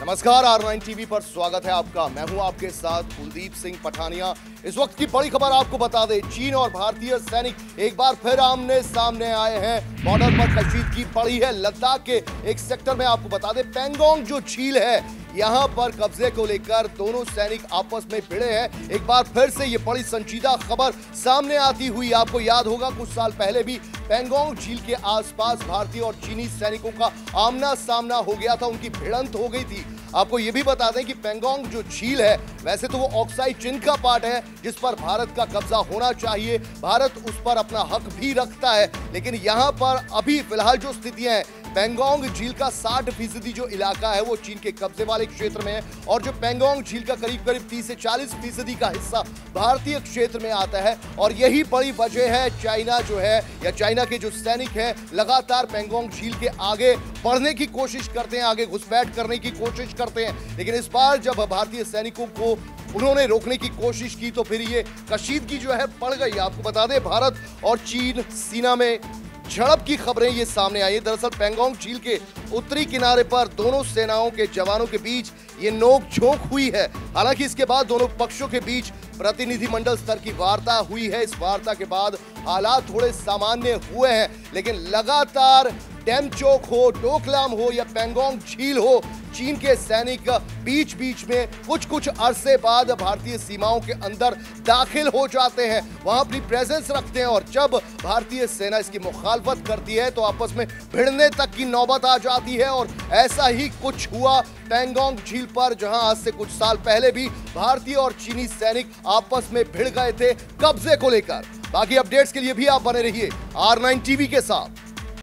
नमस्कार are nine TV पर स्वागत है आपका। मैं हूँ आपके साथ कुलदीप सिंह पठानिया। इस वक्त की बड़ी खबर आपको बता दें, चीन और भारतीय सैनिक एक बार फिर आमने सामने आए हैं। बॉर्डर पर कशीदगी पड़ी है लद्दाख के एक सेक्टर में आपको बता दें, पेंगोंग जो झील है यहाँ पर कब्जे को लेकर दोनों सैनिक आपस में भिड़े हैं। एक बार फिर से ये बड़ी संजीदा खबर सामने आती हुई आपको याद होगा, कुछ साल पहले भी पेंगोंग झील के आसपास भारतीय और चीनी सैनिकों का आमना सामना हो गया था, उनकी भिड़ंत हो गई थी। आपको ये भी बता दें कि पेंगोंग जो झील है, वैसे तो वो ऑक्साइड चिन्ह का पार्ट है, जिस पर भारत का कब्जा होना चाहिए। भारत उस पर अपना हक भी रखता है, लेकिन यहाँ पर अभी फ़िलहाल जो स्थितियाँ हैं पेंगोंग झील का 60 फ़ीसदी जो इलाका है, वो चीन के कब्जे वाले क्षेत्र में है और जो पेंगोंग झील का करीब करीब 30 से 40 फ़ीसदी का हिस्सा भारतीय क्षेत्र में आता है और यही बड़ी वजह है चाइना जो है, या चाइना के जो सैनिक हैं, लगातार पेंगोंग झील के आगे बढ़ने की कोशिश करते हैं, आगे घुसपैठ करने की कोशिश करते हैं। लेकिन इस बार जब भारतीय सैनिकों को उन्होंने रोकने की कोशिश की तो फिर ये कशीदगी जो है पड़ गई। आपको बता दें, भारत और चीन, सीना में झड़प की खबरें ये सामने आई दरअसल पेंगोंग झील के उत्तरी किनारे पर दोनों सेनाओं के जवानों के बीच ये नोक झोंक हुई है। हालाँकि इसके बाद दोनों पक्षों के बीच प्रतिनिधिमंडल स्तर की वार्ता हुई है। इस वार्ता के बाद हालात थोड़े सामान्य हुए हैं, लेकिन लगातार डैम चौक हो, डोकलाम हो या पेंगोंग झील हो, चीन के सैनिक बीच बीच में कुछ कुछ अरसे बाद भारतीय सीमाओं के अंदर दाखिल हो जाते हैं। वहाँ अपनी प्रेजेंस रखते हैं और जब भारतीय सेना इसकी मुखालफत करती है तो आपस में भिड़ने तक की नौबत आ जाती है और ऐसा ही कुछ हुआ पेंगोंग झील पर, जहाँ आज से कुछ साल पहले भी भारतीय और चीनी सैनिक आपस में भिड़ गए थे कब्जे को लेकर। बाकी अपडेट्स के लिए भी आप बने रहिए आर नाइन टीवी के साथ।